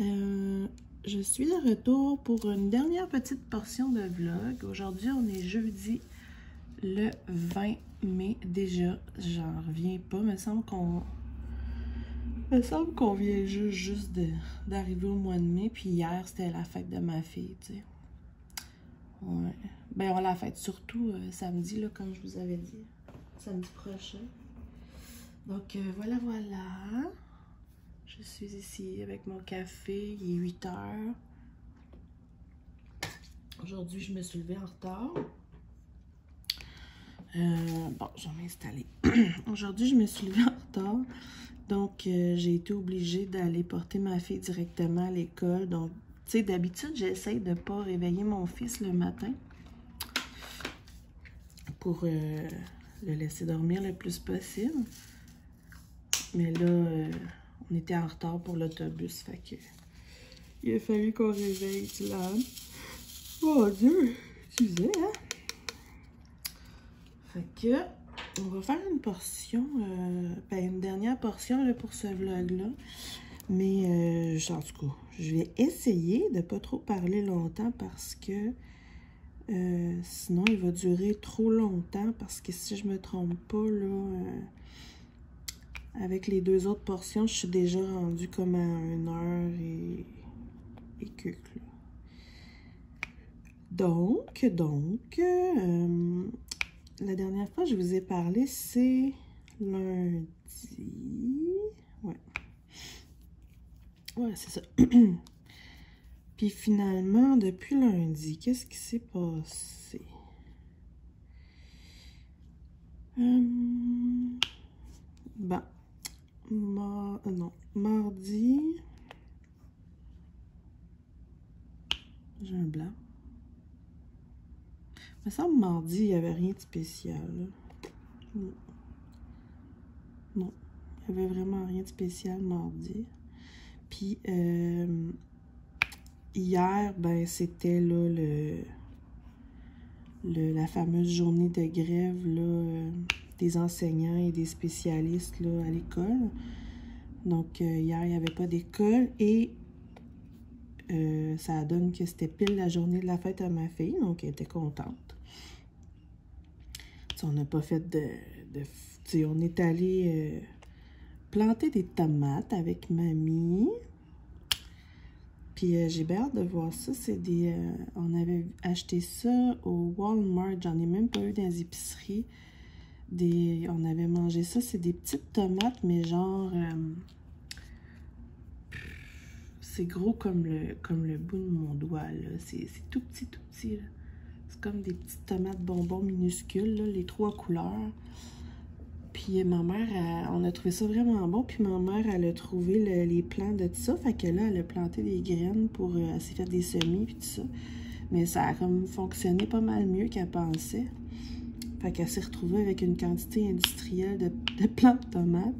Euh, je suis de retour pour une dernière petite portion de vlog. Aujourd'hui, on est jeudi le 20 mai. Déjà, j'en reviens pas. Me semble qu'on me semble qu'on vient juste, juste d'arriver au mois de mai. Puis hier, c'était la fête de ma fille, tu sais. Ouais. Ben, on la fête surtout euh, samedi, là, comme je vous avais dit. Samedi prochain. Donc, euh, voilà, voilà. Je suis ici avec mon café. Il est 8 heures. Aujourd'hui, je me suis levée en retard. Euh, bon, je vais m'installer. Aujourd'hui, je me suis levée en retard. Donc, euh, j'ai été obligée d'aller porter ma fille directement à l'école. Donc, tu sais, d'habitude, j'essaye de ne pas réveiller mon fils le matin pour le laisser dormir le plus possible. Mais là, euh, on était en retard pour l'autobus, fait que il a fallu qu'on réveille Dylan. Oh Dieu, excusez, hein? Fait que, on va faire une portion, euh, ben une dernière portion là, pour ce vlog-là. Mais, euh, en tout cas, je vais essayer de pas trop parler longtemps parce que euh, sinon, il va durer trop longtemps parce que si je me trompe pas, là, avec les deux autres portions, je suis déjà rendue comme à une heure et, et quelques. Donc, donc, euh, la dernière fois, je vous ai parlé, c'est lundi. Ouais. Ouais, c'est ça. Puis finalement, depuis lundi, qu'est-ce qui s'est passé? Hum, bon, Euh, non, mardi. J'ai un blanc. Il me semble mardi, il n'y avait rien de spécial. Non. non. Il n'y avait vraiment rien de spécial mardi. Puis, euh, hier, ben, c'était là le, le, la fameuse journée de grève, là. Euh, des enseignants et des spécialistes là, à l'école. Donc, euh, hier, il n'y avait pas d'école et euh, ça donne que c'était pile la journée de la fête à ma fille, donc elle était contente. on n'a pas fait de... on est allé euh, planter des tomates avec mamie. Puis j'ai bien hâte de voir ça. C'est des... on avait acheté ça au Walmart. J'en ai même pas eu dans les épiceries On avait mangé ça, c'est des petites tomates, mais genre... Euh, c'est gros comme le, comme bout de mon doigt, C'est tout petit, tout petit, C'est comme des petites tomates bonbons minuscules, les trois couleurs. Puis ma mère, on a trouvé ça vraiment bon. Puis ma mère, elle a trouvé les plants de tout ça. Fait que là, elle a planté des graines pour... Euh, elle s'est fait des semis, puis tout ça. Mais ça a comme fonctionné pas mal mieux qu'elle pensait. Fait qu'elle s'est retrouvée avec une quantité industrielle de, plantes de tomates.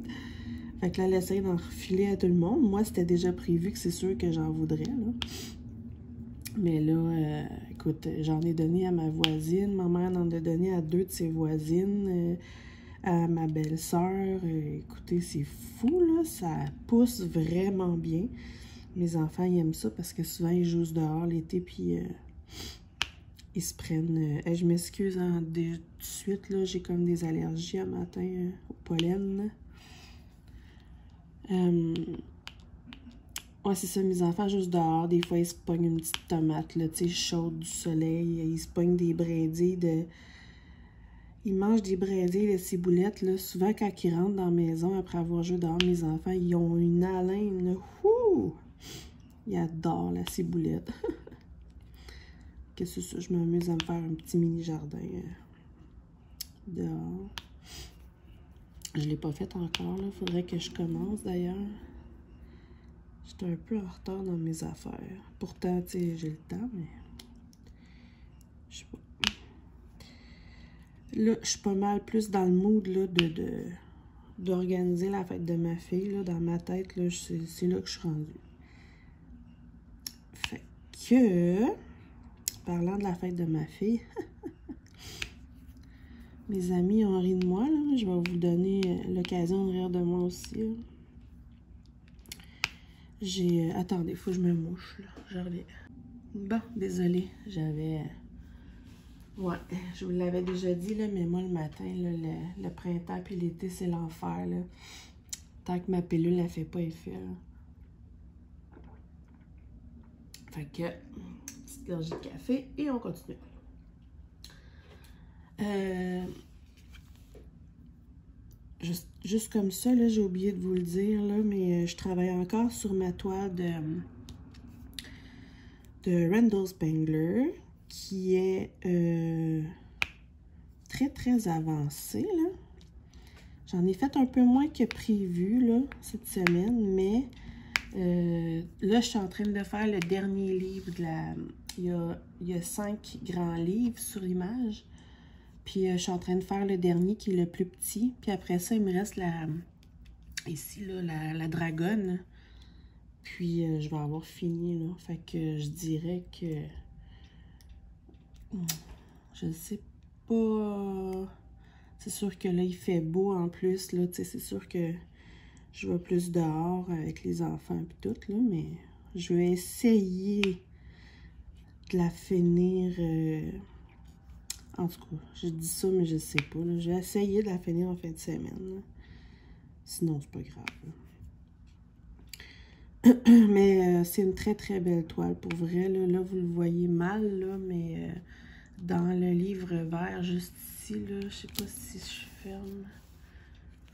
Fait que là, elle essaye d'en refiler à tout le monde. Moi, c'était déjà prévu que c'est sûr que j'en voudrais. Mais là, euh, écoute, j'en ai donné à ma voisine. Ma mère en a donné à deux de ses voisines. Euh, à ma belle-sœur. Euh, écoutez, c'est fou, là. Ça pousse vraiment bien. Mes enfants, ils aiment ça parce que souvent, ils jouent dehors l'été, puis ils se prennent... Euh, je m'excuse hein, de, suite, là, j'ai comme des allergies un matin euh, au pollen. Euh, ouais, c'est ça, mes enfants juste dehors, des fois, ils se pognent une petite tomate, là, tu sais, chaude du soleil, ils se pognent des brindilles de... Ils mangent des brindilles de ciboulettes, là, souvent quand ils rentrent dans la maison, après avoir joué dehors, mes enfants, ils ont une haleine, Ouh! Ils adorent la ciboulette. que c'est ça, je m'amuse à me faire un petit mini jardin euh, dehors. Je ne l'ai pas fait encore, là. Faudrait que je commence d'ailleurs. J'étais un peu en retard dans mes affaires. Pourtant, j'ai le temps, mais. Je sais pas. Là, je suis pas mal plus dans le mood là, de, d'organiser la fête de ma fille. Là, dans ma tête, c'est là que je suis rendue. Fait que parlant de la fête de ma fille, mes amis ont ri de moi, Je vais vous donner euh, l'occasion de rire de moi aussi. J'ai... Attendez, faut que je me mouche, là. Bon, désolé, j'avais... Ouais, je vous l'avais déjà dit, là, mais moi, le matin, le, le printemps puis l'été, c'est l'enfer, là. Tant que ma pilule, elle fait pas effet. Fait que, gorgée de café et on continue. Euh, juste, juste, comme ça, là, j'ai oublié de vous le dire, là, mais euh, je travaille encore sur ma toile de, de Randall Spangler, qui est euh, très, très avancée, là. J'en ai fait un peu moins que prévu, là, cette semaine, mais là, je suis en train de faire le dernier livre de la... Il y a, cinq grands livres sur l'image. Puis, euh, je suis en train de faire le dernier qui est le plus petit. Puis après ça, il me reste la... Ici, là, la, dragonne. Puis, euh, je vais avoir fini, là. Fait que je dirais que... Je sais pas... C'est sûr que là, il fait beau en plus, là. C'est sûr que je vais plus dehors avec les enfants et tout, là, mais je vais essayer de la finir. Euh, en tout cas, je dis ça, mais je sais pas. Je vais essayer de la finir en fin de semaine. Sinon, c'est pas grave. mais euh, c'est une très très belle toile pour vrai. Là, vous le voyez mal, là, mais euh, dans le livre vert, juste ici, là, je sais pas si je ferme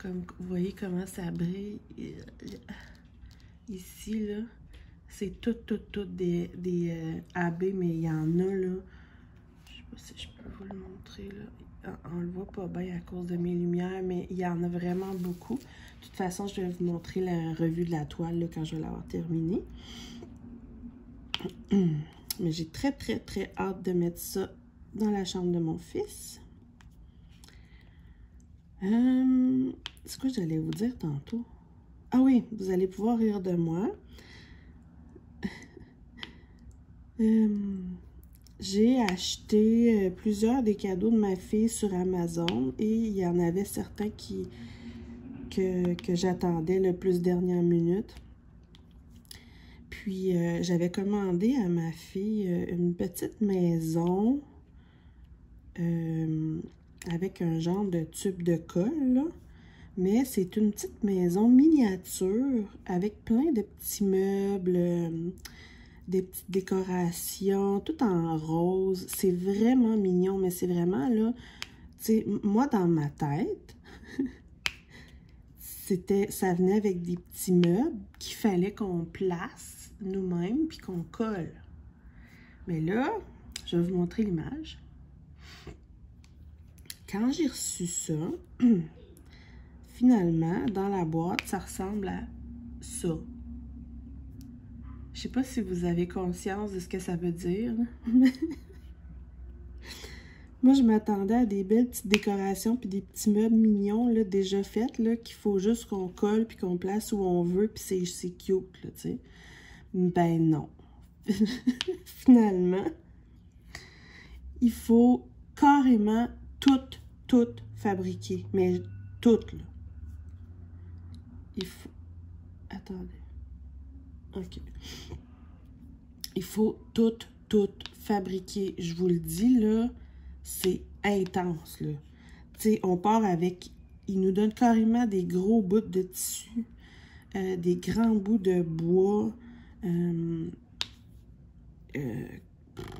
vous voyez comment ça brille. Ici, là, c'est tout, tout, tout des, des euh, AB, mais il y en a, là. Je sais pas si je peux vous le montrer, là. On, le voit pas bien à cause de mes lumières, mais il y en a vraiment beaucoup. De toute façon, je vais vous montrer la revue de la toile, quand je vais l'avoir terminée. Mais j'ai très, très, très hâte de mettre ça dans la chambre de mon fils. Euh, c'est quoi j'allais vous dire tantôt? Ah oui, vous allez pouvoir rire de moi. Euh, j'ai acheté euh, plusieurs des cadeaux de ma fille sur Amazon et il y en avait certains qui que, j'attendais le plus dernière minute. Puis j'avais commandé à ma fille une petite maison avec un genre de tube de colle, Mais c'est une petite maison miniature avec plein de petits meubles, euh, des petites décorations, tout en rose. C'est vraiment mignon, mais c'est vraiment là, tu moi dans ma tête, c'était, ça venait avec des petits meubles qu'il fallait qu'on place nous-mêmes puis qu'on colle. Mais là, je vais vous montrer l'image quand j'ai reçu ça, finalement, dans la boîte, ça ressemble à ça. Je sais pas si vous avez conscience de ce que ça veut dire. Moi, je m'attendais à des belles petites décorations puis des petits meubles mignons là, déjà faits qu'il faut juste qu'on colle puis qu'on place où on veut puis c'est cute, là, tu sais. Ben non. Finalement, il faut carrément tout toutes fabriquées, mais toutes, là. Il faut... Attendez. OK. Il faut toutes, toutes fabriquer. Je vous le dis, là, c'est intense, là. Tu sais, on part avec... Il nous donne carrément des gros bouts de tissu, euh, des grands bouts de bois. Euh, euh,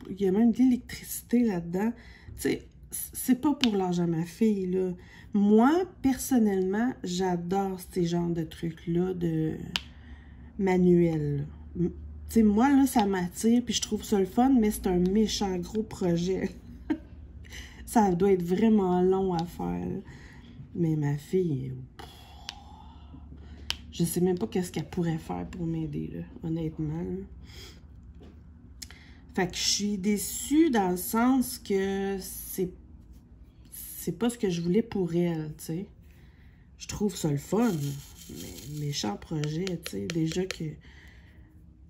il y a même de l'électricité là-dedans. Tu sais, c'est pas pour l'argent ma fille, là. Moi, personnellement, j'adore ces genres de trucs-là, de manuels. Tu moi, là, ça m'attire, puis je trouve ça le fun, mais c'est un méchant gros projet. ça doit être vraiment long à faire. Mais ma fille, je sais même pas qu'est-ce qu'elle pourrait faire pour m'aider, honnêtement. Fait que je suis déçue dans le sens que c'est c'est pas ce que je voulais pour elle, tu sais. Je trouve ça le fun, mais méchant projet, tu sais. Déjà que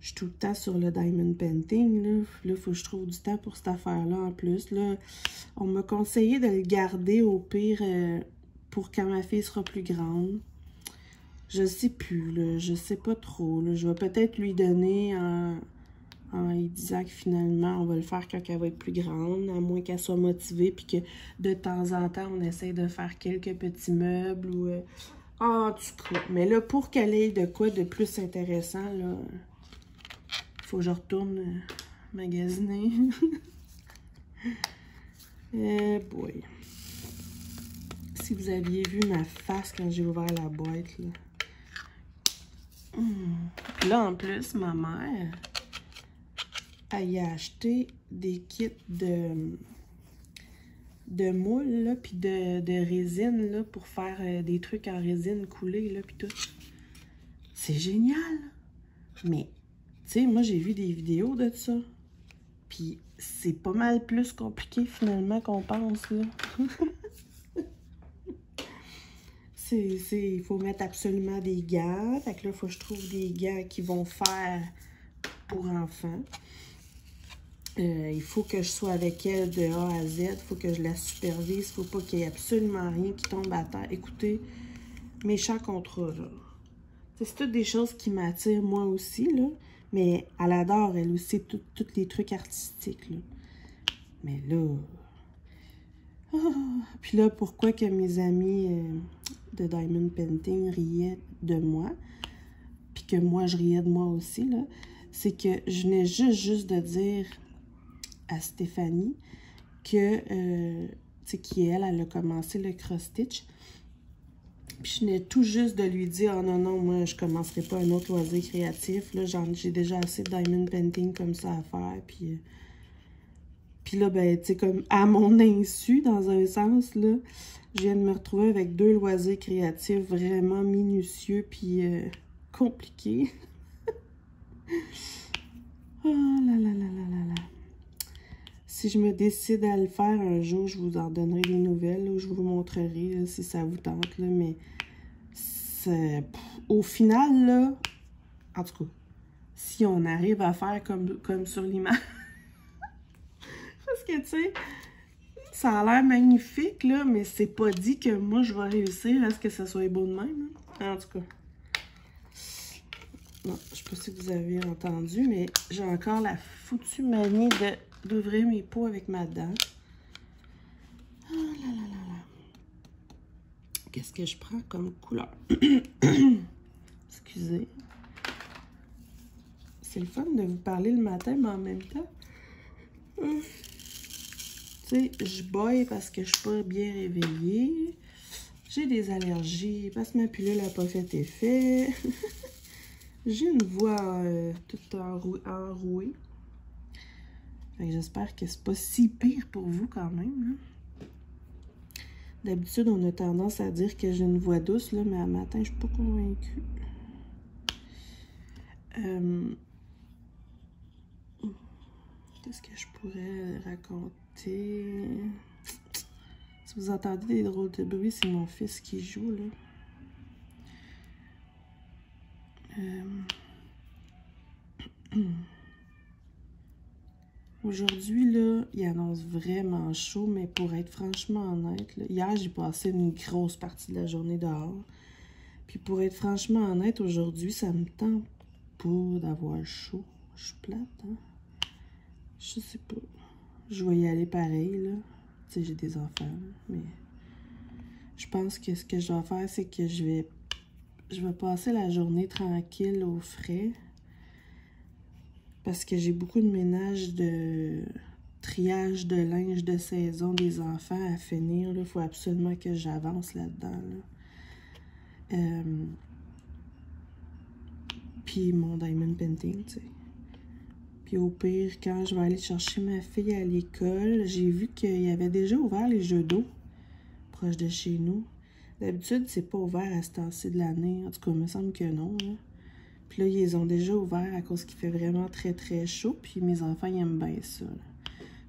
je suis tout le temps sur le diamond painting, là. Là, faut que je trouve du temps pour cette affaire-là en plus. Là, on m'a conseillé de le garder au pire euh, pour quand ma fille sera plus grande. Je sais plus, là. Je sais pas trop. Je vais peut-être lui donner un en lui disant que finalement, on va le faire quand elle va être plus grande, à moins qu'elle soit motivée, puis que de temps en temps, on essaye de faire quelques petits meubles ou... Euh, en tout cas, mais là, pour qu'elle ait de quoi de plus intéressant, là, faut que je retourne euh, magasiner. eh boy. Si vous aviez vu ma face quand j'ai ouvert la boîte, là. Hmm. Là, en plus, ma mère, elle y a acheté des kits de de moule, là, puis de, résine, pour faire euh, des trucs en résine coulée, là, puis tout. C'est génial! Mais, tu sais, moi, j'ai vu des vidéos de ça. Puis, c'est pas mal plus compliqué, finalement, qu'on pense, là. il faut mettre absolument des gants. Fait que là, faut que je trouve des gants qui vont faire pour enfants. Euh, il faut que je sois avec elle de A à Z. Il faut que je la supervise. Il ne faut pas qu'il y ait absolument rien qui tombe à terre. Écoutez, méchant contrat, là. C'est toutes des choses qui m'attirent moi aussi, là. Mais elle adore, elle aussi, tous les trucs artistiques, là. Mais là... Ah, puis là, pourquoi que mes amis euh, de Diamond Painting riaient de moi, puis que moi, je riais de moi aussi, là, c'est que je venais juste, juste de dire à Stéphanie que, euh, qui elle, elle a commencé le cross-stitch. Puis je venais tout juste de lui dire, oh non, non, moi, je commencerai pas un autre loisir créatif. Là, j'ai déjà assez de diamond painting comme ça à faire. Puis, euh, puis là, ben, tu comme à mon insu, dans un sens, là, je viens de me retrouver avec deux loisirs créatifs vraiment minutieux puis euh, compliqués. oh là là là là là là. Si je me décide à le faire un jour, je vous en donnerai des nouvelles, ou je vous montrerai si ça vous tente, là, mais au final, là, en tout cas, si on arrive à faire comme, comme sur l'image, parce que, tu sais, ça a l'air magnifique, là, mais c'est pas dit que moi, je vais réussir à ce que ça soit beau de même, hein. en tout cas. Non, je sais pas si vous avez entendu, mais j'ai encore la foutue manie de d'ouvrir mes pots avec ma dent. Ah là là là là. Qu'est-ce que je prends comme couleur? Excusez. C'est le fun de vous parler le matin, mais en même temps, tu sais, je bois parce que je suis pas bien réveillée. J'ai des allergies parce que ma pilule n'a pas fait effet. J'ai une voix euh, toute enrouée. J'espère que c'est pas si pire pour vous quand même. D'habitude, on a tendance à dire que j'ai une voix douce, là, mais à matin, je suis pas convaincue. Euh, qu'est-ce que je pourrais raconter? Si vous entendez des drôles de bruit, c'est mon fils qui joue, là. Euh... Aujourd'hui, là, il annonce vraiment chaud, mais pour être franchement honnête, hier, j'ai passé une grosse partie de la journée dehors. Puis pour être franchement honnête, aujourd'hui, ça me tente pas d'avoir chaud. Je suis plate, hein? Je sais pas. Je vais y aller pareil, là. Tu sais, j'ai des enfants, mais... Je pense que ce que je dois faire, c'est que je vais... Je vais passer la journée tranquille au frais parce que j'ai beaucoup de ménage de triage de linge de saison des enfants à finir. Il faut absolument que j'avance là-dedans. Euh, puis mon diamond painting, tu sais. Puis au pire, quand je vais aller chercher ma fille à l'école, j'ai vu qu'il y avait déjà ouvert les jeux d'eau proche de chez nous. D'habitude, c'est pas ouvert à ce temps-ci de l'année. En tout cas, il me semble que non. Puis là, ils ont déjà ouvert à cause qu'il fait vraiment très, très chaud. Puis mes enfants, ils aiment bien ça.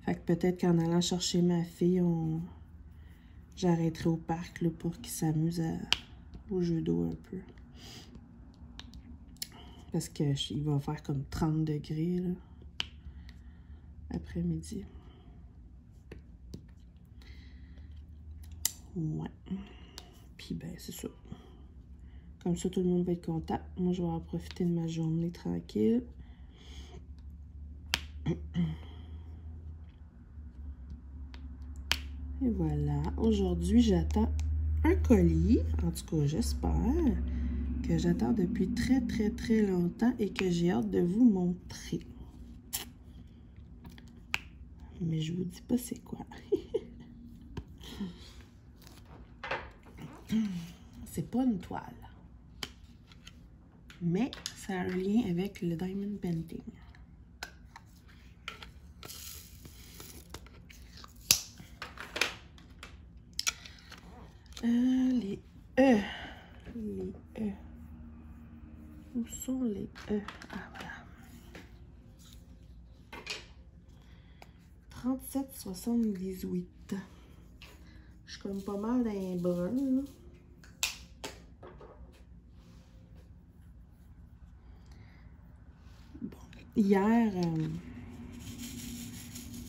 Fait que peut-être qu'en allant chercher ma fille, on... j'arrêterai au parc là, pour qu'ils s'amusent au jeu d'eau un peu. Parce qu'il va faire comme 30 degrés après-midi. Ouais. Puis ben, c'est ça. Comme ça, tout le monde va être content. Moi, je vais en profiter de ma journée tranquille. Et voilà. Aujourd'hui, j'attends un colis. En tout cas, j'espère que j'attends depuis très, très, très longtemps et que j'ai hâte de vous montrer. Mais je vous dis pas c'est quoi. c'est pas une toile. Mais ça a un lien avec le diamond painting. Euh, les E. Les E. Où sont les E? Ah, voilà. 37,78. Je suis comme pas mal d'un brun, là. Bon. Hier, euh,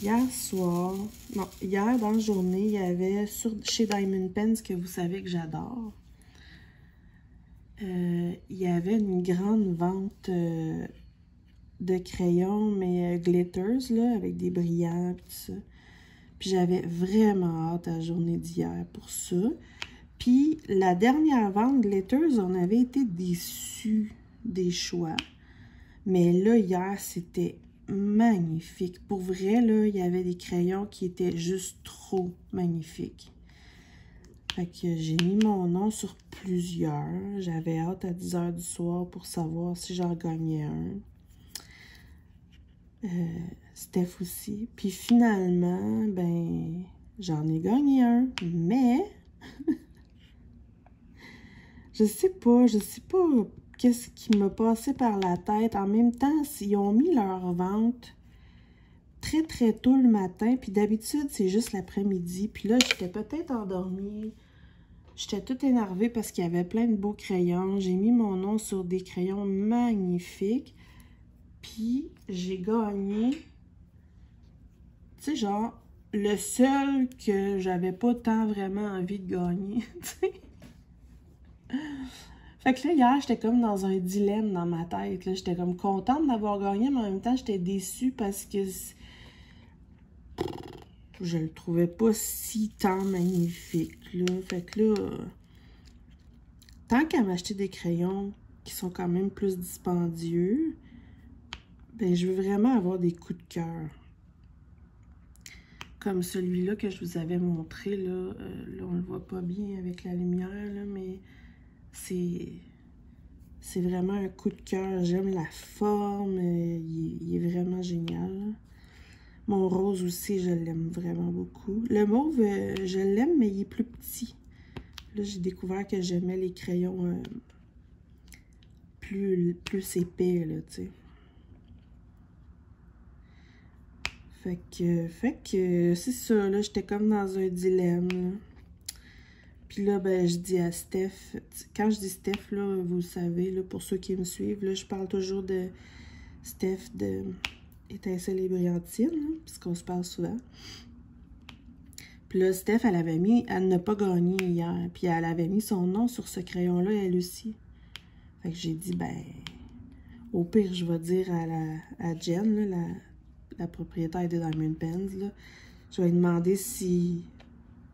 hier soir, non, hier dans la journée, il y avait sur, chez Diamond Pens, que vous savez que j'adore, euh, il y avait une grande vente euh, de crayons, mais glitters, là, avec des brillants, et tout ça. Puis j'avais vraiment hâte à la journée d'hier pour ça. Puis la dernière vente glitters, on avait été déçus des choix. Mais là, hier, c'était magnifique. Pour vrai, là, il y avait des crayons qui étaient juste trop magnifiques. Fait que j'ai mis mon nom sur plusieurs. J'avais hâte à 10 h du soir pour savoir si j'en gagnais un. Euh, Steph aussi. Puis finalement, ben, j'en ai gagné un. Mais, je sais pas, je sais pas qu'est-ce qui m'a passé par la tête? En même temps, ils ont mis leur vente très très tôt le matin, puis d'habitude, c'est juste l'après-midi. Puis là, j'étais peut-être endormie. J'étais toute énervée parce qu'il y avait plein de beaux crayons. J'ai mis mon nom sur des crayons magnifiques. Puis j'ai gagné, tu sais, genre, le seul que j'avais pas tant vraiment envie de gagner. Fait que là, hier, j'étais comme dans un dilemme dans ma tête. J'étais comme contente d'avoir gagné, mais en même temps, j'étais déçue parce que je le trouvais pas si tant magnifique. Là. Fait que là, tant qu'à m'acheter des crayons qui sont quand même plus dispendieux, ben je veux vraiment avoir des coups de cœur. Comme celui-là que je vous avais montré, là, euh, là on le voit pas bien avec la lumière, là, mais c'est vraiment un coup de cœur. J'aime la forme, euh, il, est vraiment génial. Mon rose aussi, je l'aime vraiment beaucoup. Le mauve, euh, je l'aime, mais il est plus petit. Là, j'ai découvert que j'aimais les crayons euh, plus, plus épais, là, tu. Fait que, fait que c'est ça, là, j'étais comme dans un dilemme. Puis là, ben, je dis à Steph, quand je dis Steph, là, vous le savez, là, pour ceux qui me suivent, là, je parle toujours de Steph de Étincelle et Brillantine, puisqu'on se parle souvent. Puis là, Steph, elle avait mis, elle n'a pas gagné hier, puis elle avait mis son nom sur ce crayon-là, elle aussi. Fait que j'ai dit, ben, au pire, je vais dire à, la, à Jen, la, la propriétaire de Diamond Pens, là, je vais lui demander si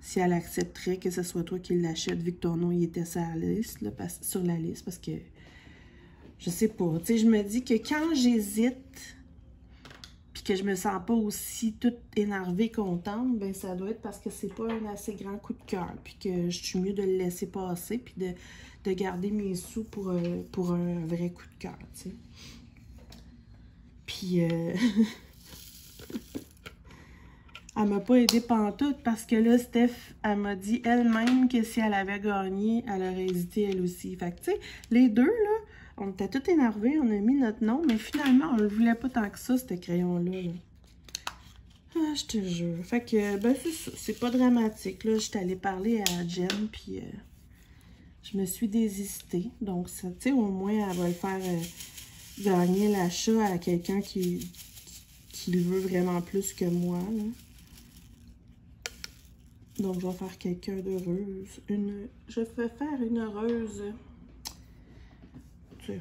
si elle accepterait que ce soit toi qui l'achète, vu que ton nom il était sur la liste, là, sur la liste, parce que je sais pas. Tu sais, je me dis que quand j'hésite, puis que je me sens pas aussi toute énervée, contente, ben ça doit être parce que c'est pas un assez grand coup de cœur, puis que je suis mieux de le laisser passer, puis de, de garder mes sous pour, euh, pour un vrai coup de cœur, tu sais. Puis... Euh... Elle m'a pas aidé pantoute parce que là, Steph, elle m'a dit elle-même que si elle avait gagné, elle aurait hésité elle aussi. Fait que, tu sais, les deux, là, on était tout énervés, on a mis notre nom, mais finalement, on le voulait pas tant que ça, ce crayon-là. Ah, je te jure. Fait que, ben, c'est ça. C'est pas dramatique, là. J'étais allée parler à Jen, puis euh, je me suis désistée. Donc, tu sais, au moins, elle va le faire euh, gagner l'achat à quelqu'un qui, qui le veut vraiment plus que moi, là. Donc, je vais faire quelqu'un d'heureuse. Une... Je vais faire une heureuse tu sais.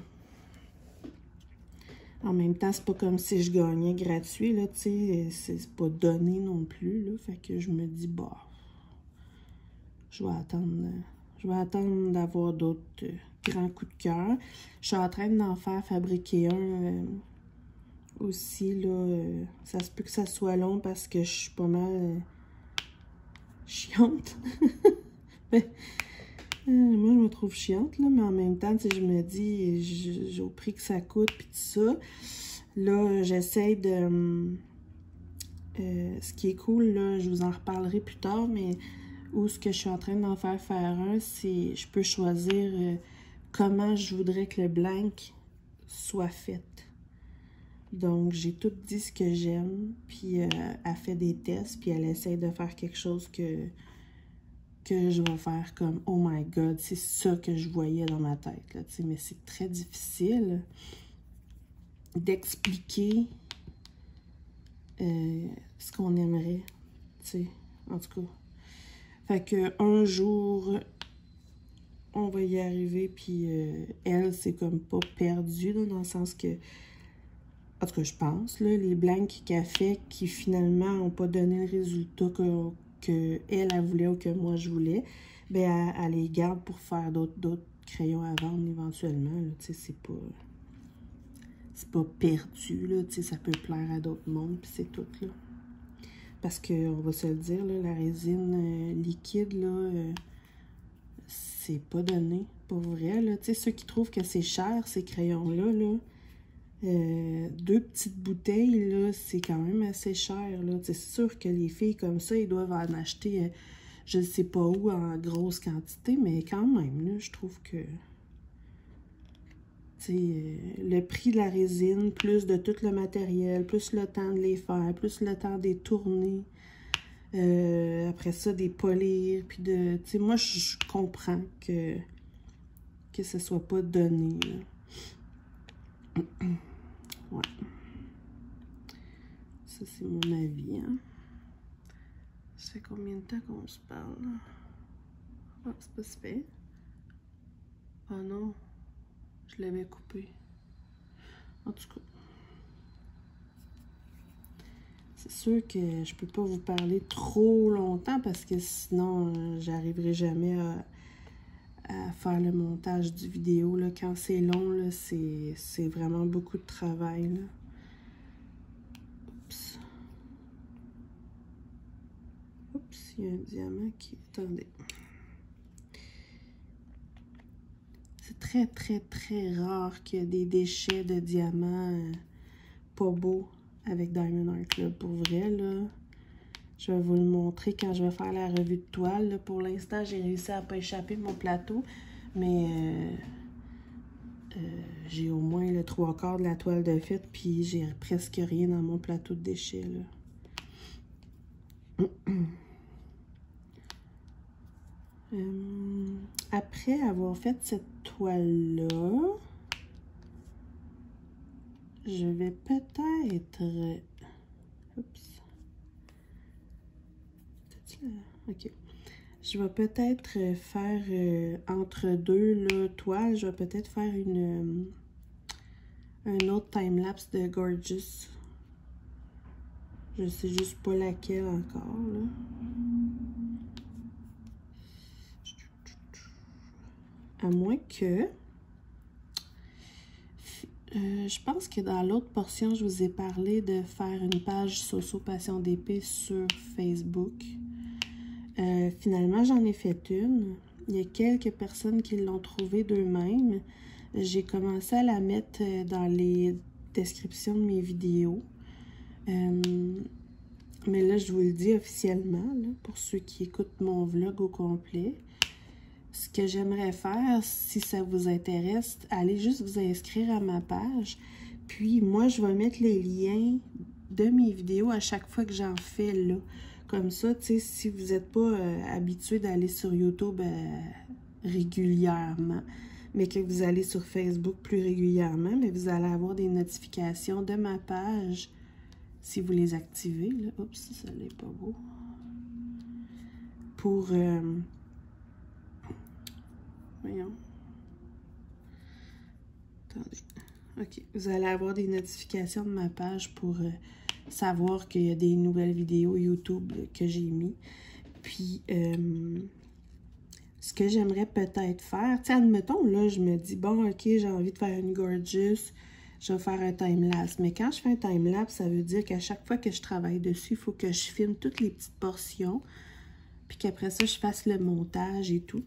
En même temps, c'est pas comme si je gagnais gratuit, là, tu sais. C'est pas donné non plus, là. Fait que je me dis, bah, je vais attendre... Je vais attendre d'avoir d'autres euh, grands coups de cœur. Je suis en train d'en faire fabriquer un euh, aussi, là. Euh, ça se peut que ça soit long parce que je suis pas mal chiante. Ben, moi, je me trouve chiante, là, mais en même temps, sais, je me dis, au prix que ça coûte, puis tout ça. Là, j'essaie de... ce qui est cool, là, je vous en reparlerai plus tard, mais ou ce que je suis en train d'en faire faire un, c'est je peux choisir euh, comment je voudrais que le blank soit fait. Donc, j'ai tout dit ce que j'aime, puis euh, elle fait des tests, puis elle essaie de faire quelque chose que, que je vais faire comme « Oh my God, c'est ça que je voyais dans ma tête. » Mais c'est très difficile d'expliquer euh, ce qu'on aimerait, en tout cas. Fait que un jour, on va y arriver, puis euh, elle, c'est comme pas perdu, dans le sens que, en tout je pense, là, les blancs qu'elle fait qui finalement n'ont pas donné le résultat que, que elle, voulait ou que moi, je voulais, ben elle, les garde pour faire d'autres crayons à vendre éventuellement, tu sais, c'est pas... Perdu, là, ça peut plaire à d'autres mondes, puis c'est tout, là. Parce que, on va se le dire, la résine euh, liquide, là, euh, c'est pas donné, pour vrai. Là. Ceux qui trouvent que c'est cher, ces crayons-là, là, euh, deux petites bouteilles, là, c'est quand même assez cher. C'est sûr que les filles comme ça, ils doivent en acheter, je ne sais pas où, en grosse quantité, mais quand même, là, je trouve que le prix de la résine, plus de tout le matériel, plus le temps de les faire, plus le temps des tourner. Euh, après ça, des polir, puis de... Moi, je comprends que, que ce soit pas donné. ouais. Ça, c'est mon avis, hein. Ça fait combien de temps qu'on se parle? Ah, c'est pas super. Ah oh non. Je l'avais coupé. En tout cas. C'est sûr que je peux pas vous parler trop longtemps parce que sinon, euh, j'arriverai jamais à, faire le montage du vidéo. Là. Quand c'est long, c'est vraiment beaucoup de travail. Oups. Il y a un diamant qui... Attendez. très, très, très rare qu'il y ait des déchets de diamants euh, pas beaux avec Diamond Art Club. Pour vrai, là, je vais vous le montrer quand je vais faire la revue de toile. Pour l'instant, j'ai réussi à pas échapper mon plateau, mais euh, euh, j'ai au moins le trois quarts de la toile de fête, puis j'ai presque rien dans mon plateau de déchets. Là. après avoir fait cette toile-là, je vais peut-être... Oups. OK. Je vais peut-être faire euh, entre deux toiles, je vais peut-être faire une euh, un autre time-lapse de Gorgeous. Je sais juste pas laquelle encore, là. À moins que... Euh, je pense que dans l'autre portion, je vous ai parlé de faire une page Soso Passion d'épée sur Facebook. Euh, finalement, j'en ai fait une. Il y a quelques personnes qui l'ont trouvée d'eux-mêmes. J'ai commencé à la mettre euh, dans les descriptions de mes vidéos. mais là, je vous le dis officiellement, pour ceux qui écoutent mon vlog au complet ce que j'aimerais faire, si ça vous intéresse, allez juste vous inscrire à ma page. Puis moi, je vais mettre les liens de mes vidéos à chaque fois que j'en fais là. Comme ça, si vous n'êtes pas euh, habitué d'aller sur YouTube euh, régulièrement, mais que vous allez sur Facebook plus régulièrement, mais vous allez avoir des notifications de ma page si vous les activez. Là. Oups, ça n'est pas beau. Pour... Euh, Voyons. Attendez. OK. Vous allez avoir des notifications de ma page pour savoir qu'il y a des nouvelles vidéos YouTube que j'ai mis. Puis, euh, ce que j'aimerais peut-être faire, tu admettons, là, je me dis, bon, OK, j'ai envie de faire une gorgeous, je vais faire un time-lapse. Mais quand je fais un time-lapse, ça veut dire qu'à chaque fois que je travaille dessus, il faut que je filme toutes les petites portions, puis qu'après ça, je fasse le montage et tout.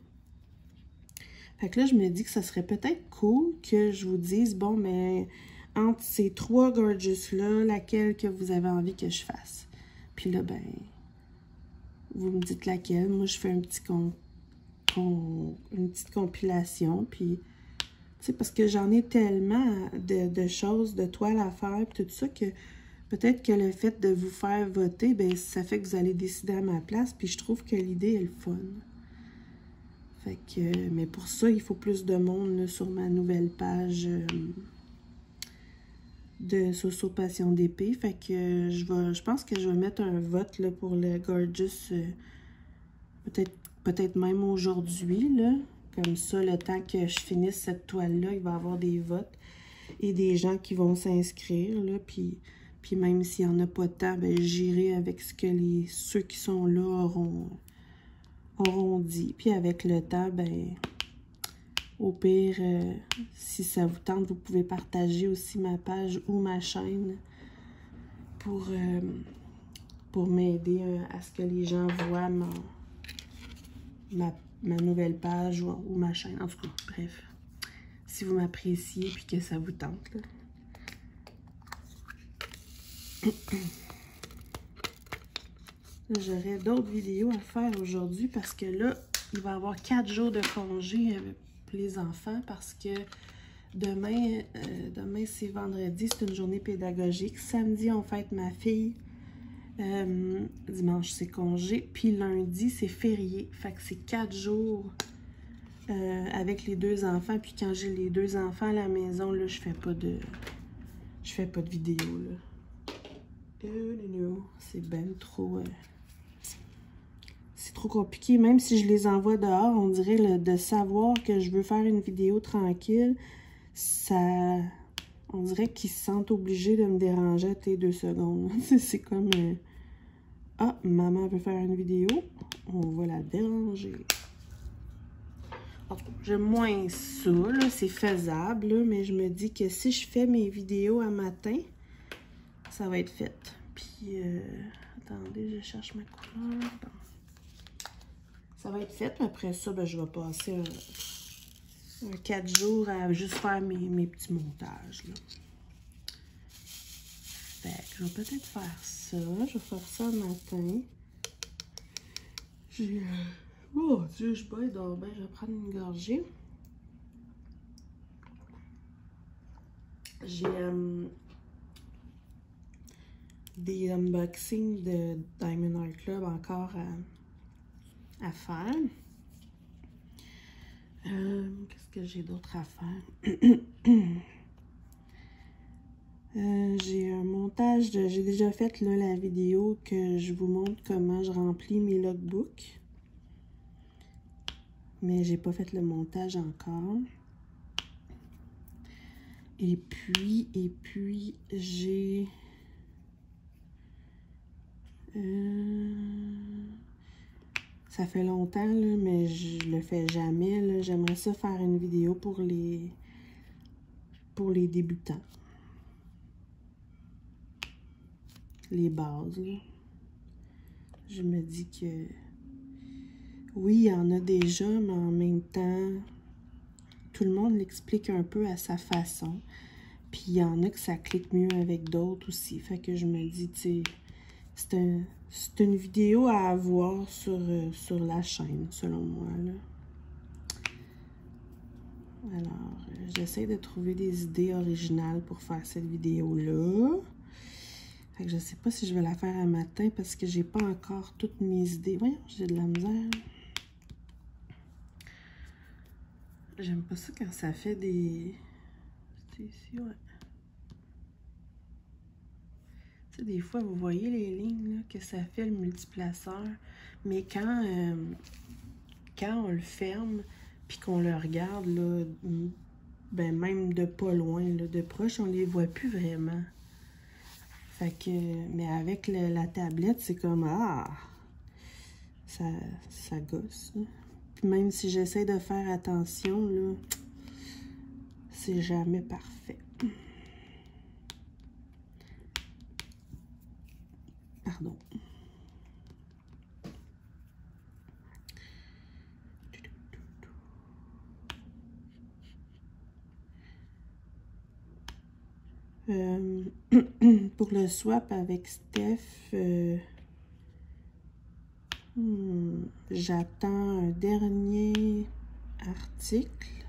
Fait que là, je me dis que ça serait peut-être cool que je vous dise, bon, mais entre ces trois gorgeous-là, laquelle que vous avez envie que je fasse. Puis là, ben, vous me dites laquelle. Moi, je fais un petit con, une petite compilation, puis parce que j'en ai tellement de, choses, de toiles à faire, tout ça, que peut-être que le fait de vous faire voter, ben ça fait que vous allez décider à ma place, puis je trouve que l'idée est fun. Fait que, mais pour ça, il faut plus de monde sur ma nouvelle page euh, de Soso Passion d'épée. Fait que je vais, je pense que je vais mettre un vote là, pour le Gorgeous, euh, peut-être même aujourd'hui. Comme ça, le temps que je finisse cette toile-là, il va y avoir des votes et des gens qui vont s'inscrire. Puis, puis même s'il n'y en a pas temps, ben, j'irai avec ce que les ceux qui sont là auront, auront dit. Puis avec le temps, ben, au pire, euh, si ça vous tente, vous pouvez partager aussi ma page ou ma chaîne pour, euh, pour m'aider euh, à ce que les gens voient ma ma nouvelle page ou, ma chaîne. En tout cas, bref. Si vous m'appréciez puis que ça vous tente. J'aurai d'autres vidéos à faire aujourd'hui parce que là, il va y avoir quatre jours de congé les enfants parce que demain, euh, demain c'est vendredi, c'est une journée pédagogique. Samedi, on fête ma fille. Euh, dimanche, c'est congé. Puis lundi, c'est férié. Fait que c'est quatre jours euh, avec les deux enfants. Puis quand j'ai les deux enfants à la maison, là, je fais pas de... Je fais pas de vidéo. C'est ben trop... C'est trop compliqué. Même si je les envoie dehors, on dirait de savoir que je veux faire une vidéo tranquille, ça on dirait qu'ils se sentent obligés de me déranger à tes deux secondes. c'est comme... Euh, ah, maman veut faire une vidéo. On va la déranger. J'aime moins ça, c'est faisable, mais je me dis que si je fais mes vidéos à matin, ça va être fait. Puis, euh, attendez, je cherche ma couleur. Ça va être fait, après ça, ben, je vais passer un, 4 jours à juste faire mes, petits montages. Fait je vais peut-être faire ça. Je vais faire ça le matin. J'ai... Euh, oh Dieu, je bois donc ben, je vais prendre une gorgée. J'ai euh, des unboxings de Diamond Art Club encore à, à faire. Euh, qu'est-ce que j'ai d'autre à faire? Euh, j'ai un montage, j'ai déjà fait là, la vidéo que je vous montre comment je remplis mes logbooks. Mais j'ai pas fait le montage encore. Et puis, et puis, j'ai... Euh, ça fait longtemps, là, mais je le fais jamais. J'aimerais ça faire une vidéo pour les, pour les débutants. Les bases. Je me dis que oui, il y en a déjà, mais en même temps, tout le monde l'explique un peu à sa façon. Puis il y en a que ça clique mieux avec d'autres aussi. Fait que je me dis, tu sais, c'est un une vidéo à avoir sur, euh, sur la chaîne, selon moi. Là. Alors, euh, j'essaie de trouver des idées originales pour faire cette vidéo-là. Fait que je sais pas si je vais la faire un matin parce que j'ai pas encore toutes mes idées. Voyons, j'ai de la misère. J'aime pas ça quand ça fait des... C'est ici, ouais. Des fois, vous voyez les lignes que ça fait le multiplaceur, mais quand, euh, quand on le ferme puis qu'on le regarde là, Ben, même de pas loin, de proche, on les voit plus vraiment. Mais avec la tablette, c'est comme, ah, ça, ça gosse. Puis même si j'essaie de faire attention, là, c'est jamais parfait. Euh, pour le swap avec Steph, euh, hmm, j'attends un dernier article.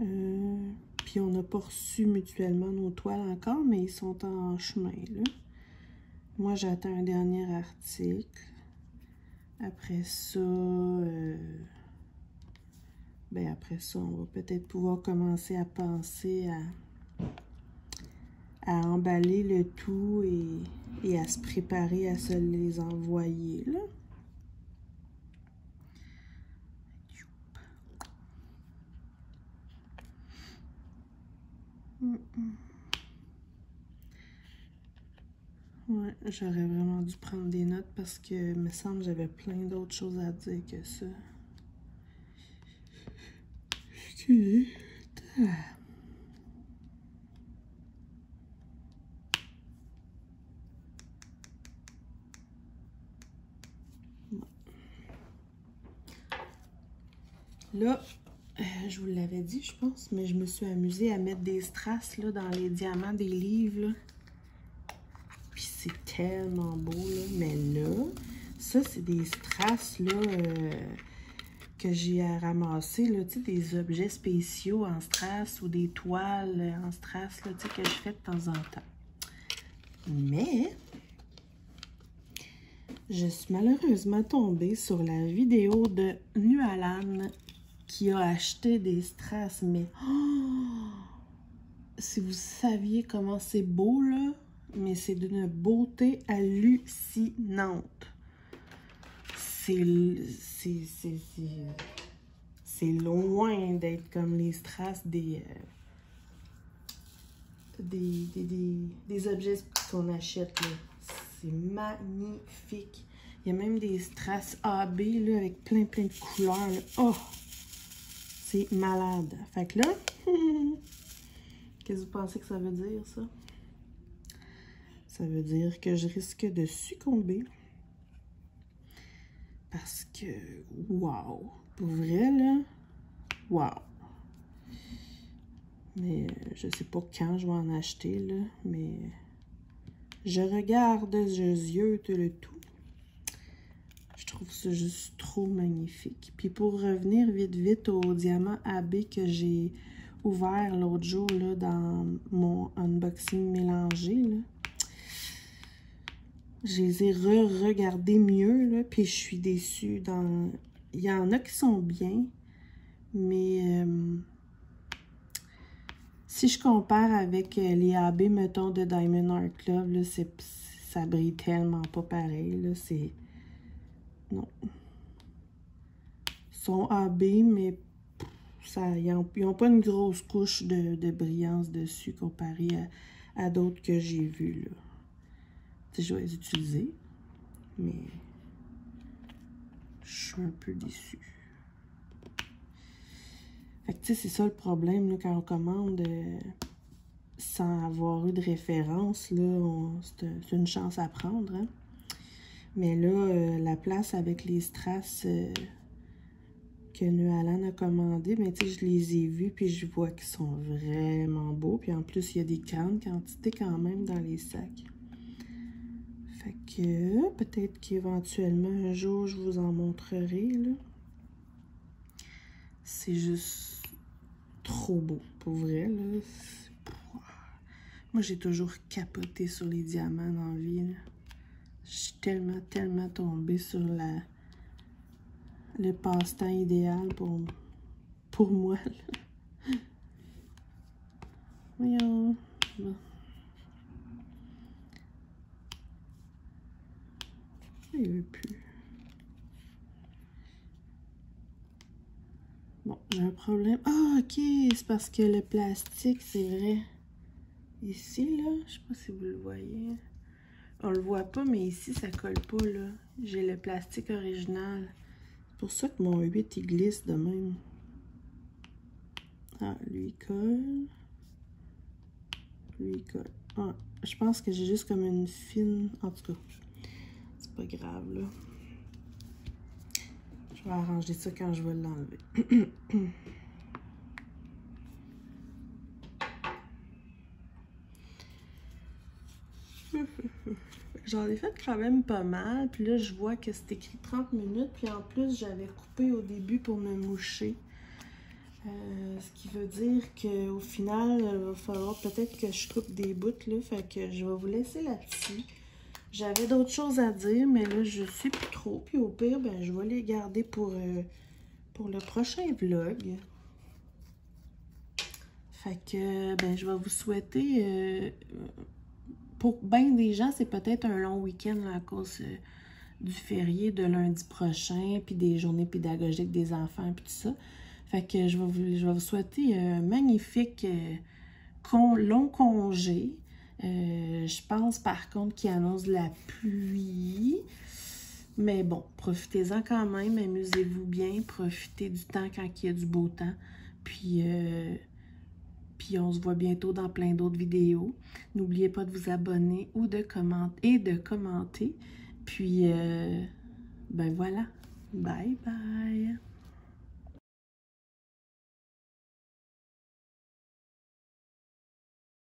Euh, puis on n'a pas reçu mutuellement nos toiles encore, mais ils sont en chemin. Moi, j'attends un dernier article. Après ça, ben après ça, on va peut-être pouvoir commencer à penser à, à emballer le tout et, et, à se préparer à se les envoyer, là. Ouais, j'aurais vraiment dû prendre des notes parce que, me semble, j'avais plein d'autres choses à dire que ça. Là, euh, je vous l'avais dit, je pense, mais je me suis amusée à mettre des strass là, dans les diamants des livres. Puis c'est tellement beau, là. Mais là, ça, c'est des strass, là, euh, que j'ai à ramasser, là, tu sais, des objets spéciaux en strass ou des toiles en strass, là, tu sais, que je fais de temps en temps. Mais, je suis malheureusement tombée sur la vidéo de Nualan qui a acheté des strass, mais oh, si vous saviez comment c'est beau, là, mais c'est d'une beauté hallucinante c'est loin d'être comme les strass des, euh, des, objets qu'on achète. C'est magnifique. Il y a même des strass AB là, avec plein plein de couleurs. Oh! Malade. Fait que là, qu'est-ce que vous pensez que ça veut dire, ça? Ça veut dire que je risque de succomber parce que, wow! Pour vrai, là, wow! Mais je sais pas quand je vais en acheter, là, mais je regarde, je yeux le tout. Trouve ça juste trop magnifique. Puis pour revenir vite, vite au diamant AB que j'ai ouvert l'autre jour, là, dans mon unboxing mélangé, là, je les ai re-regardés mieux, là, puis je suis déçue. Dans... Il y en a qui sont bien, mais euh, si je compare avec euh, les AB, mettons, de Diamond Art Club, là, ça brille tellement pas pareil, c'est... Non. Ils sont AB, mais ça, ils n'ont pas une grosse couche de, brillance dessus comparé à, à d'autres que j'ai vus, là je vais les utiliser, mais je suis un peu déçue. Fait que, tu sais, c'est ça le problème, là, quand on commande euh, sans avoir eu de référence, c'est une chance à prendre, hein. Mais là, euh, la place avec les strass euh, que Nualan a commandé, mais tu sais, je les ai vus, puis je vois qu'ils sont vraiment beaux. Puis en plus, il y a des grandes quantités quand même dans les sacs. Fait que peut-être qu'éventuellement un jour je vous en montrerai. C'est juste trop beau, pour vrai. Là. Moi j'ai toujours capoté sur les diamants dans la vie. Je suis tellement, tellement tombée sur le passe-temps idéal pour, pour moi. Voyons. Il veut plus. Bon, J'ai un problème. Ah, ok, c'est parce que le plastique, c'est vrai. Ici, là, je sais pas si vous le voyez. On le voit pas, mais ici, ça colle pas, là. J'ai le plastique original. C'est pour ça que mon 8, il glisse de même. Ah, lui, il colle. Lui, il colle. Ah, je pense que j'ai juste comme une fine... En tout cas, c'est pas grave, là. Je vais arranger ça quand je vais l'enlever. J'en ai fait quand même pas mal. Puis là, je vois que c'est écrit 30 minutes. Puis en plus, j'avais coupé au début pour me moucher. Euh, ce qui veut dire qu'au final, il va falloir peut-être que je coupe des bouts. Là, fait que je vais vous laisser là-dessus. J'avais d'autres choses à dire, mais là, je sais plus trop. Puis au pire, ben, je vais les garder pour, euh, pour le prochain vlog. Fait que, ben, je vais vous souhaiter... Euh, pour bien des gens, c'est peut-être un long week-end à cause euh, du férié de lundi prochain, puis des journées pédagogiques des enfants, puis tout ça. Fait que je vais vous, souhaiter un magnifique long congé. Euh, je pense par contre qu'il annonce la pluie. Mais bon, profitez-en quand même, amusez-vous bien, profitez du temps quand il y a du beau temps. Puis, euh, puis on se voit bientôt dans plein d'autres vidéos. N'oubliez pas de vous abonner ou de commenter et de commenter. Puis, euh, ben voilà. Bye bye.